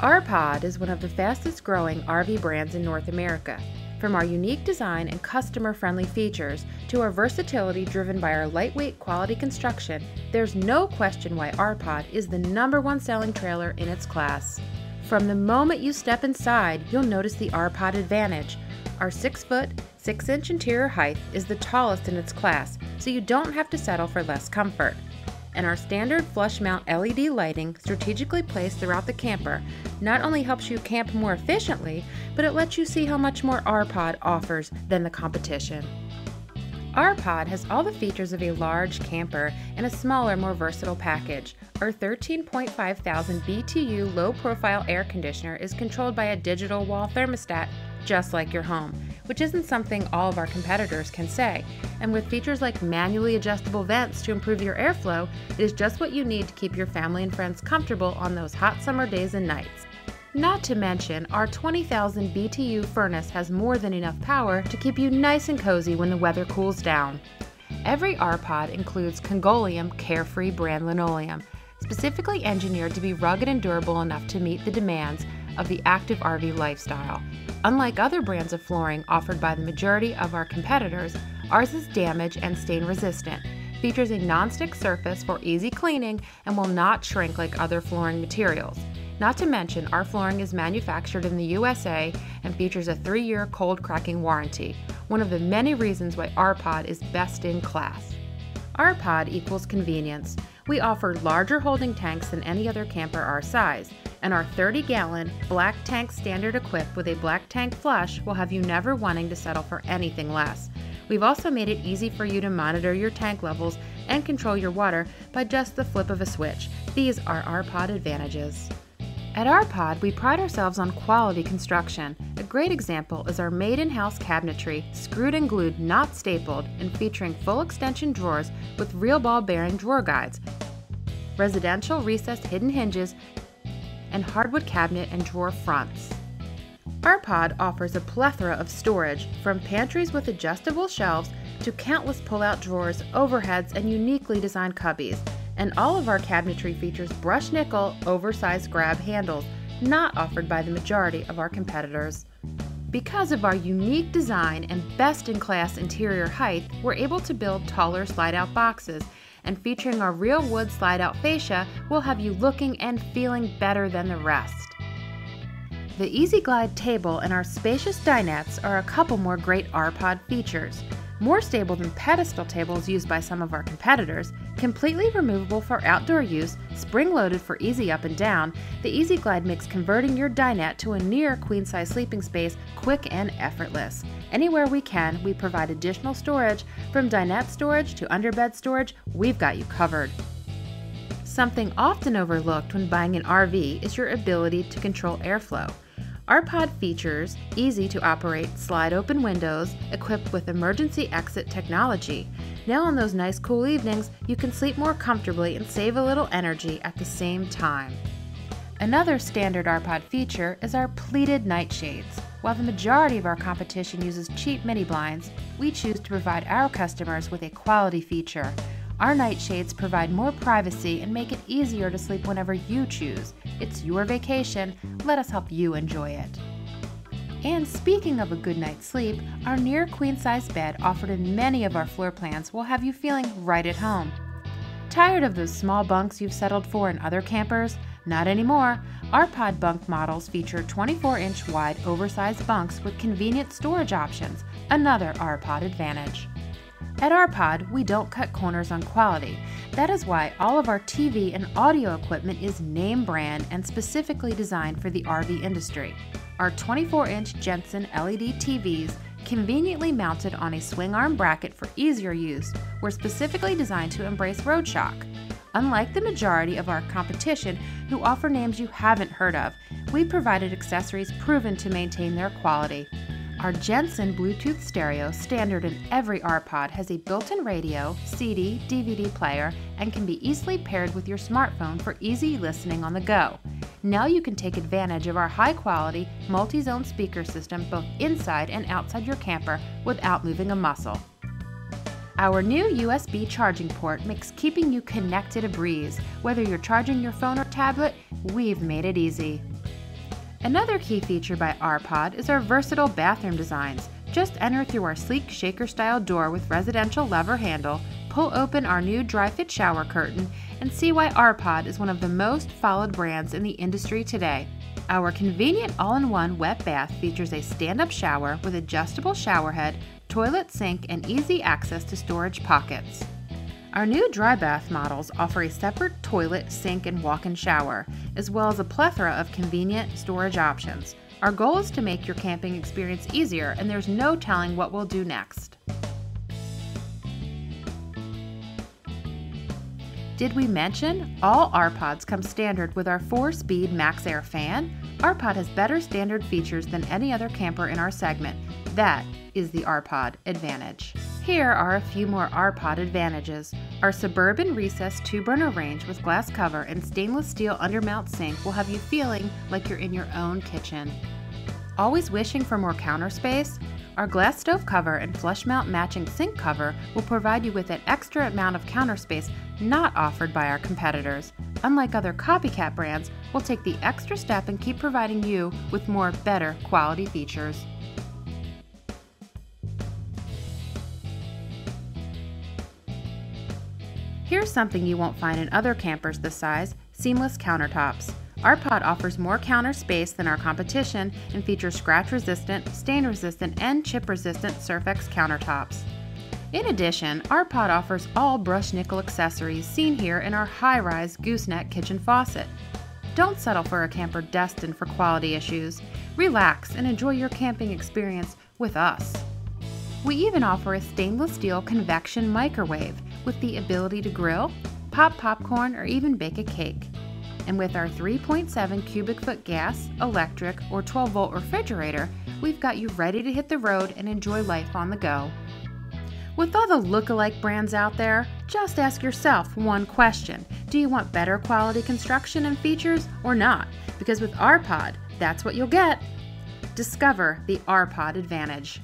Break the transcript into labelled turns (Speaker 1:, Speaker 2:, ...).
Speaker 1: R-Pod is one of the fastest growing RV brands in North America. From our unique design and customer friendly features to our versatility driven by our lightweight quality construction, there's no question why R-Pod is the number one selling trailer in its class. From the moment you step inside, you'll notice the R-Pod advantage. Our 6 foot, 6 inch interior height is the tallest in its class, so you don't have to settle for less comfort and our standard flush mount LED lighting strategically placed throughout the camper not only helps you camp more efficiently, but it lets you see how much more R-Pod offers than the competition. R-Pod has all the features of a large camper in a smaller, more versatile package. Our 13.5 thousand BTU low profile air conditioner is controlled by a digital wall thermostat just like your home, which isn't something all of our competitors can say. And with features like manually adjustable vents to improve your airflow, it is just what you need to keep your family and friends comfortable on those hot summer days and nights. Not to mention, our 20,000 BTU furnace has more than enough power to keep you nice and cozy when the weather cools down. Every R-Pod includes Congoleum Carefree brand linoleum, specifically engineered to be rugged and durable enough to meet the demands of the active RV lifestyle. Unlike other brands of flooring offered by the majority of our competitors, ours is damage and stain resistant, features a non-stick surface for easy cleaning, and will not shrink like other flooring materials. Not to mention, our flooring is manufactured in the USA and features a three year cold cracking warranty, one of the many reasons why R-Pod is best in class. R-Pod equals convenience. We offer larger holding tanks than any other camper our size, and our 30 gallon black tank standard equipped with a black tank flush will have you never wanting to settle for anything less. We've also made it easy for you to monitor your tank levels and control your water by just the flip of a switch. These are our pod advantages. At R-Pod, we pride ourselves on quality construction. A great example is our made in house cabinetry, screwed and glued, not stapled, and featuring full extension drawers with real ball bearing drawer guides, residential recessed hidden hinges, and hardwood cabinet and drawer fronts. R-Pod offers a plethora of storage, from pantries with adjustable shelves to countless pull-out drawers, overheads, and uniquely designed cubbies. And all of our cabinetry features brushed nickel, oversized grab handles, not offered by the majority of our competitors. Because of our unique design and best-in-class interior height, we're able to build taller slide-out boxes and featuring our real wood slide out fascia will have you looking and feeling better than the rest. The Easy Glide table and our spacious dinettes are a couple more great R-Pod features. More stable than pedestal tables used by some of our competitors, completely removable for outdoor use, spring-loaded for easy up and down, the Easy Glide makes converting your dinette to a near queen-size sleeping space quick and effortless. Anywhere we can, we provide additional storage, from dinette storage to underbed storage, we've got you covered. Something often overlooked when buying an RV is your ability to control airflow. R-Pod features easy to operate slide open windows equipped with emergency exit technology. Now, on those nice cool evenings, you can sleep more comfortably and save a little energy at the same time. Another standard R-Pod feature is our pleated nightshades. While the majority of our competition uses cheap mini blinds, we choose to provide our customers with a quality feature. Our nightshades provide more privacy and make it easier to sleep whenever you choose. It's your vacation, let us help you enjoy it. And speaking of a good night's sleep, our near queen size bed offered in many of our floor plans will have you feeling right at home. Tired of those small bunks you've settled for in other campers? Not anymore. Our pod bunk models feature 24 inch wide oversized bunks with convenient storage options, another R pod advantage. At R-Pod, we don't cut corners on quality. That is why all of our TV and audio equipment is name brand and specifically designed for the RV industry. Our 24 inch Jensen LED TVs, conveniently mounted on a swing arm bracket for easier use, were specifically designed to embrace road shock. Unlike the majority of our competition who offer names you haven't heard of, we provided accessories proven to maintain their quality. Our Jensen Bluetooth stereo, standard in every R-Pod, has a built-in radio, CD, DVD player, and can be easily paired with your smartphone for easy listening on the go. Now you can take advantage of our high-quality, multi-zone speaker system both inside and outside your camper without moving a muscle. Our new USB charging port makes keeping you connected a breeze. Whether you're charging your phone or tablet, we've made it easy. Another key feature by R-Pod is our versatile bathroom designs. Just enter through our sleek shaker style door with residential lever handle, pull open our new dry fit shower curtain, and see why R-Pod is one of the most followed brands in the industry today. Our convenient all in one wet bath features a stand up shower with adjustable shower head, toilet sink, and easy access to storage pockets. Our new dry bath models offer a separate toilet, sink, and walk in shower, as well as a plethora of convenient storage options. Our goal is to make your camping experience easier, and there's no telling what we'll do next. Did we mention all R-Pods come standard with our 4-speed MaxxAir fan? R-Pod has better standard features than any other camper in our segment. That is the R-Pod advantage. Here are a few more R-Pod advantages. Our suburban recessed two-burner range with glass cover and stainless steel undermount sink will have you feeling like you're in your own kitchen. Always wishing for more counter space? Our glass stove cover and flush mount matching sink cover will provide you with an extra amount of counter space not offered by our competitors. Unlike other copycat brands, we'll take the extra step and keep providing you with more better quality features. Here's something you won't find in other campers this size, seamless countertops. Our pod offers more counter space than our competition and features scratch resistant, stain resistant, and chip resistant Surfex countertops. In addition, our pod offers all brushed nickel accessories seen here in our high-rise gooseneck kitchen faucet. Don't settle for a camper destined for quality issues. Relax and enjoy your camping experience with us. We even offer a stainless steel convection microwave with the ability to grill, pop popcorn, or even bake a cake. And with our 3.7 cubic foot gas, electric, or 12 volt refrigerator, we've got you ready to hit the road and enjoy life on the go. With all the look-alike brands out there, just ask yourself one question Do you want better quality construction and features or not? Because with R-Pod, that's what you'll get. Discover the R-Pod advantage.